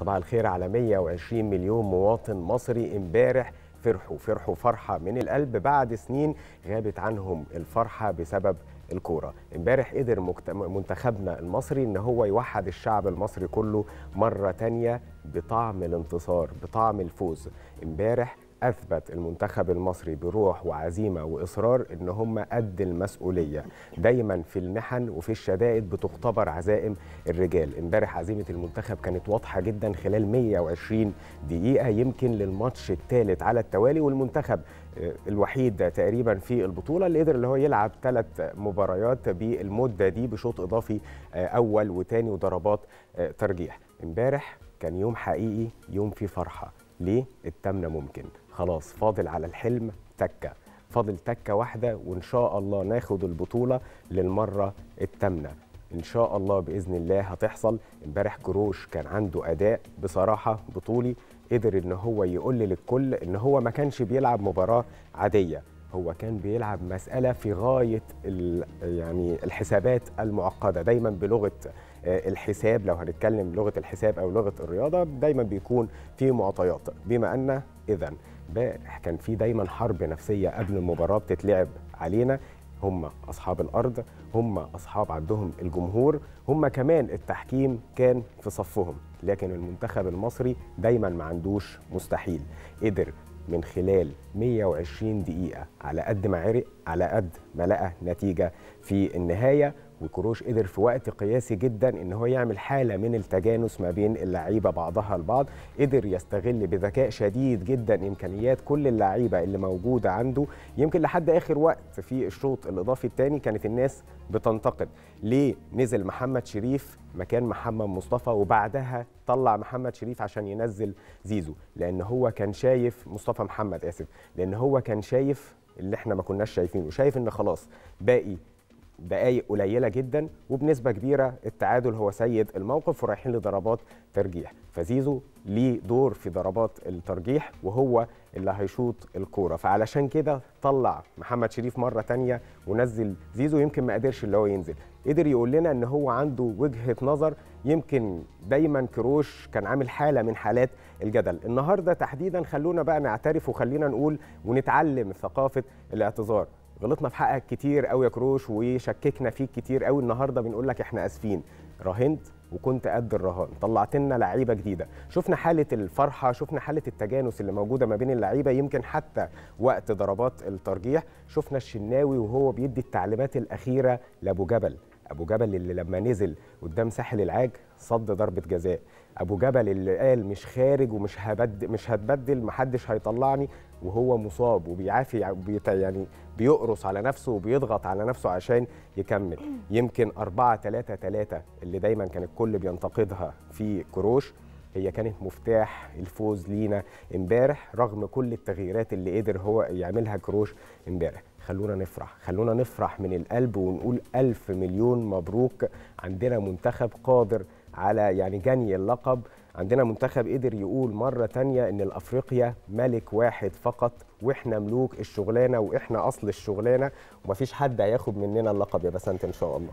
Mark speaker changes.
Speaker 1: صباح الخير على 120 مليون مواطن مصري امبارح فرحوا فرحوا فرحة من القلب بعد سنين غابت عنهم الفرحة بسبب الكورة. امبارح قدر منتخبنا المصري إن هو يوحد الشعب المصري كله مرة تانية بطعم الانتصار بطعم الفوز. امبارح أثبت المنتخب المصري بروح وعزيمة وإصرار إن هم قد المسؤولية. دايما في المحن وفي الشدائد بتختبر عزائم الرجال. امبارح عزيمة المنتخب كانت واضحة جدا خلال 120 دقيقة يمكن للماتش الثالث على التوالي والمنتخب آه، الوحيد تقريبا في البطولة اللي قدر اللي هو يلعب ثلاث مباريات بالمدة دي بشوط إضافي آه، أول وثاني وضربات آه، ترجيح. امبارح كان يوم حقيقي يوم فيه فرحة. ليه؟ التامنه ممكن. خلاص فاضل على الحلم تكة. فاضل تكة واحدة وإن شاء الله ناخد البطولة للمرة الثامنه إن شاء الله بإذن الله هتحصل. إمبارح كروش كان عنده أداء بصراحة بطولي قدر إن هو يقول للكل إن هو ما كانش بيلعب مباراة عادية. هو كان بيلعب مسألة في غاية ال- يعني الحسابات المعقدة. دايما بلغة آه، الحساب لو هنتكلم بلغة الحساب أو لغة الرياضة دايما بيكون في معطيات. بما إذا امبارح كان في دايما حرب نفسية قبل المباراة بتتلعب علينا هم أصحاب الأرض هم أصحاب عندهم الجمهور هم كمان التحكيم كان في صفهم. لكن المنتخب المصري دايما ما عندوش مستحيل. قدر من خلال 120 دقيقة على قد ما عرق على قد ما لقى نتيجة في النهاية. وكروش قدر في وقت قياسي جدا إن هو يعمل حالة من التجانس ما بين اللعيبة بعضها البعض قدر يستغل بذكاء شديد جدا إمكانيات كل اللعيبة اللي موجودة عنده. يمكن لحد آخر وقت في الشوط الإضافي الثاني كانت الناس بتنتقد. ليه نزل محمد شريف مكان محمد مصطفى وبعدها طلع محمد شريف عشان ينزل زيزو؟ لأن هو كان شايف مصطفى محمد آسف لأن هو كان شايف اللي إحنا ما كناش شايفينه شايف إن خلاص باقي دقايق قليلة جدا وبنسبة كبيرة التعادل هو سيد الموقف ورايحين لضربات ترجيح. فزيزو ليه دور في ضربات الترجيح وهو اللي هيشوط الكورة. فعلشان كده طلع محمد شريف مرة تانية ونزل زيزو يمكن ما قدرش اللي هو ينزل. قدر يقول لنا إن هو عنده وجهة نظر يمكن دايما كروش كان عامل حالة من حالات الجدل. النهارده تحديدا خلونا بقى نعترف وخلينا نقول ونتعلم ثقافة الاعتذار. غلطنا في حقك كتير قوي يا كروش وشككنا فيك كتير قوي. النهارده بنقول لك إحنا آسفين. راهنت وكنت قد الرهان. طلعت لنا لعيبة جديدة. شفنا حالة الفرحة شفنا حالة التجانس اللي موجودة ما بين اللعيبة يمكن حتى وقت ضربات الترجيح. شفنا الشناوي وهو بيدي التعليمات الأخيرة لأبو جبل. أبو جبل اللي لما نزل قدام ساحل العاج صد ضربة جزاء. أبو جبل اللي قال مش خارج ومش هبد مش هتبدل محدش هيطلعني وهو مصاب وبيعافي يعني بيقرص على نفسه وبيضغط على نفسه عشان يكمل. يمكن 4 3 3 اللي دايما كان الكل بينتقدها في كروش هي كانت مفتاح الفوز لينا امبارح رغم كل التغييرات اللي قدر هو يعملها كروش امبارح. خلونا نفرح خلونا نفرح من القلب ونقول ألف مليون مبروك. عندنا منتخب قادر على يعني جني اللقب. عندنا منتخب قدر يقول مرة تانية إن الأفريقيا ملك واحد فقط وإحنا ملوك الشغلانة وإحنا أصل الشغلانة. ومفيش حد هياخد مننا اللقب يا بسنت إن شاء الله.